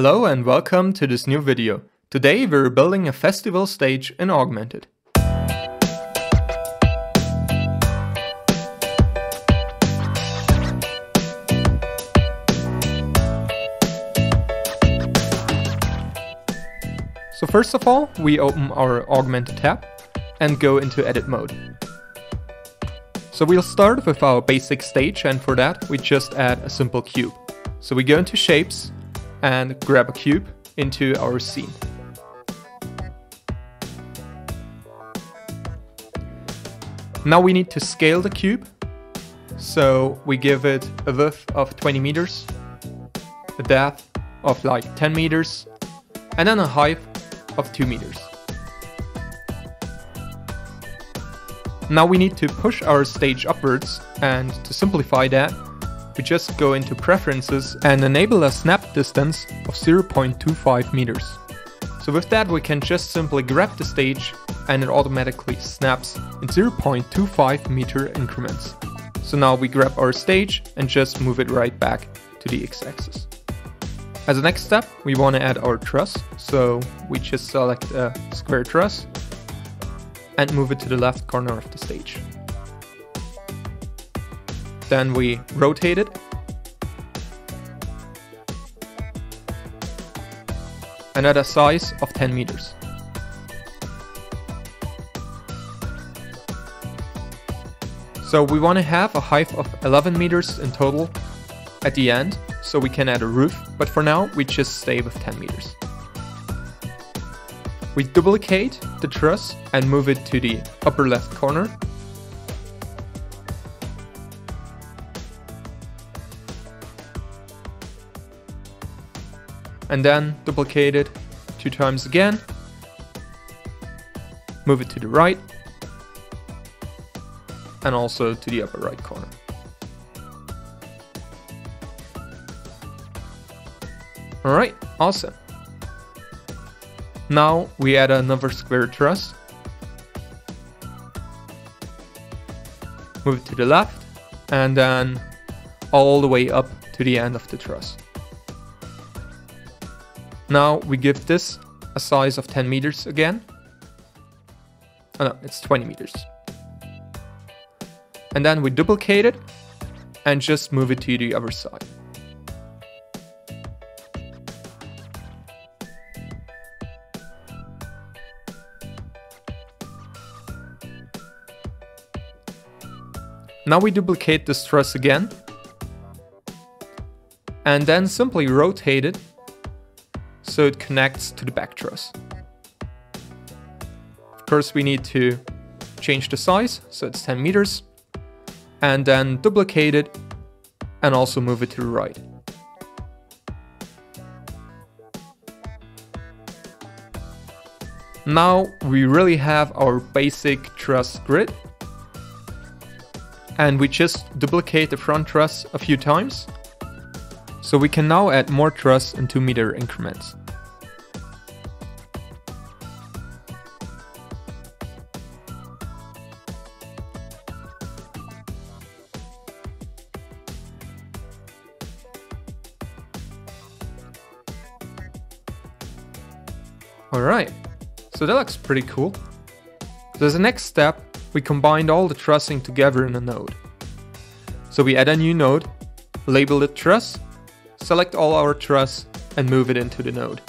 Hello and welcome to this new video. Today we're building a festival stage in Augment3d. So first of all, we open our Augment3d tab and go into edit mode. So we'll start with our basic stage and for that we just add a simple cube. So we go into shapes and grab a cube into our scene. Now we need to scale the cube. So we give it a width of 20 meters, a depth of like 10 meters, and then a height of 2 meters. Now we need to push our stage upwards and to simplify that, we just go into preferences and enable a snap distance of 0.25 meters. So with that we can just simply grab the stage and it automatically snaps in 0.25 meter increments. So now we grab our stage and just move it right back to the x-axis. As a next step, we want to add our truss. So we just select a square truss and move it to the left corner of the stage. Then we rotate it. And at a size of 10 meters. So we want to have a height of 11 meters in total at the end, so we can add a roof, but for now we just stay with 10 meters. We duplicate the truss and move it to the upper left corner and then duplicate it two times again. Move it to the right and also to the upper right corner. Alright, awesome. Now we add another square truss. Move it to the left and then all the way up to the end of the truss. Now we give this a size of 10 meters again. Oh no, it's 20 meters. And then we duplicate it and just move it to the other side. Now we duplicate the truss again and then simply rotate it so it connects to the back truss. Of course, we need to change the size, so it's 10 meters, and then duplicate it and also move it to the right. Now we really have our basic truss grid and we just duplicate the front truss a few times. So we can now add more truss in 2 meter increments. Alright, so that looks pretty cool. So as next step, we combined all the trussing together in a node. So we add a new node, label it truss, select all our truss and move it into the node.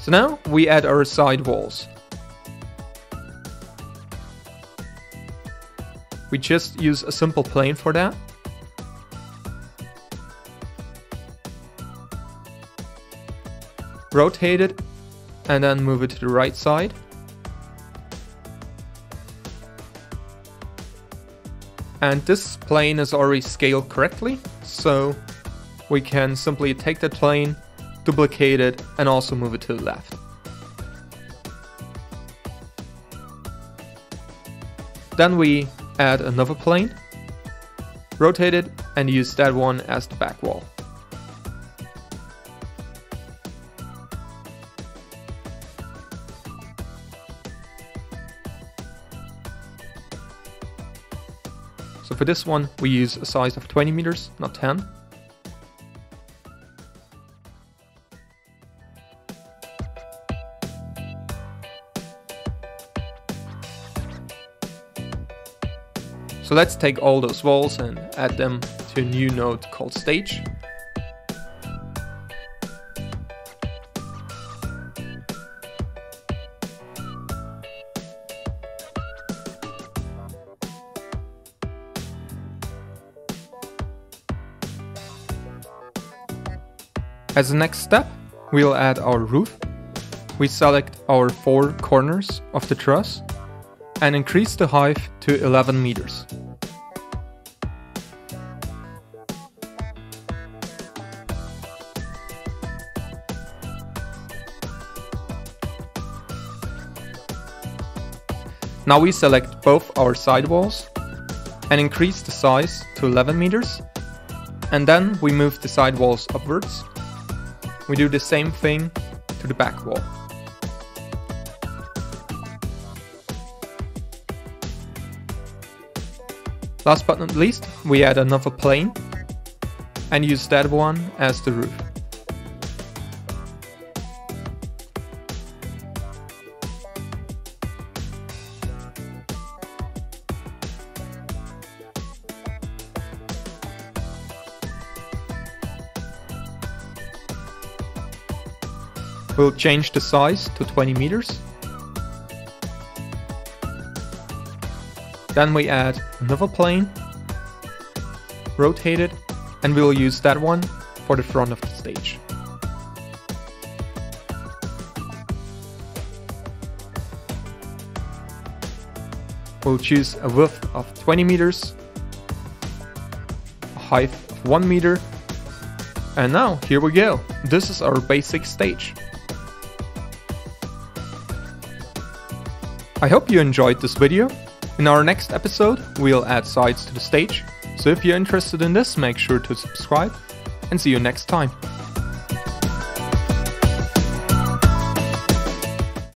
So now we add our side walls. We just use a simple plane for that. rotate it and then move it to the right side. And this plane is already scaled correctly, so we can simply take that plane, duplicate it, and also move it to the left. Then we add another plane, rotate it, and use that one as the back wall. So for this one, we use a size of 20 meters, not 10. So let's take all those walls and add them to a new node called stage. As a next step, we'll add our roof. We select our four corners of the truss and increase the height to 11 meters. Now we select both our sidewalls and increase the size to 11 meters. And then we move the sidewalls upwards. We do the same thing to the back wall. Last but not least, we add another plane and use that one as the roof. We'll change the size to 20 meters Then we add another plane, rotate it, and we'll use that one for the front of the stage. We'll choose a width of 20 meters, a height of 1 meter, and now here we go. This is our basic stage. I hope you enjoyed this video in our next episode, we'll add sides to the stage, so if you're interested in this, make sure to subscribe, and see you next time.